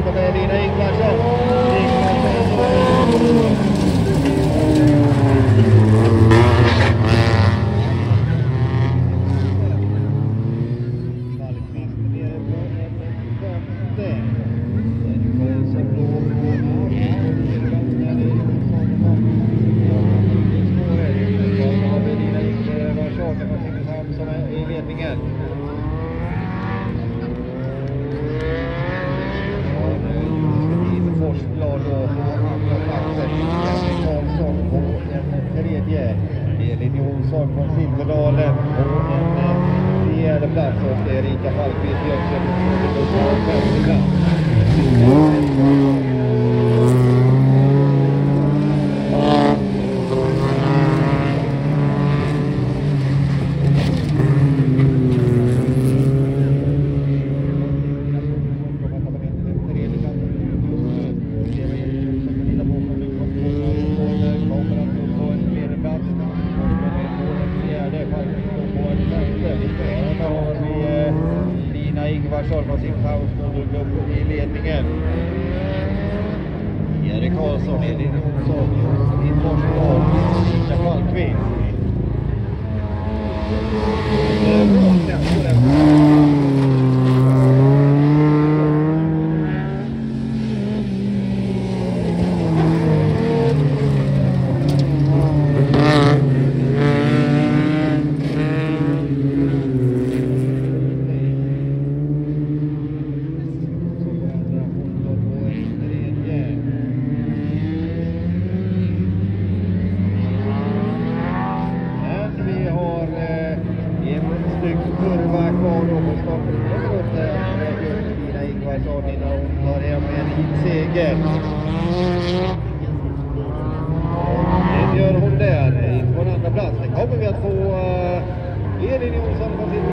Ska med Lina Ingvarsson. Som är i Vetinge. Tredje. Elin Jonsson från Silverdalen på en eh, fjärde plats och Erika Falkvist Jönköping på en femte plats. Lina Ingvarsson från Simrishamns motorklubb i ledningen. Erik Karlsson, Elin Jonsson, Lind Forsblad, Lisa Palmqvist. Josefina innan hon tar hem en seger.